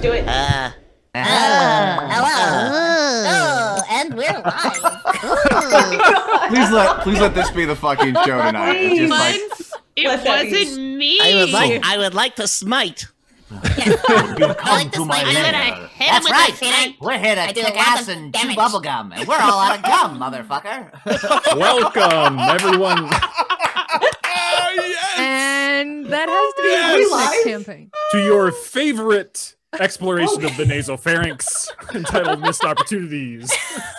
Do it. Uh. Uh, uh, hello. Oh, and we're live. please let please let this be the fucking show tonight. It's just like, it wasn't me. I would like oh. I would like to smite. Come I like to my I'm gonna hit That's him with right. We're here to kick ass and chew bubble gum, and we're all out of gum, motherfucker. Welcome, everyone. Oh, yes. And that has to be a yes. campaign. To your favorite exploration of the nasopharynx entitled Mist Opportunities.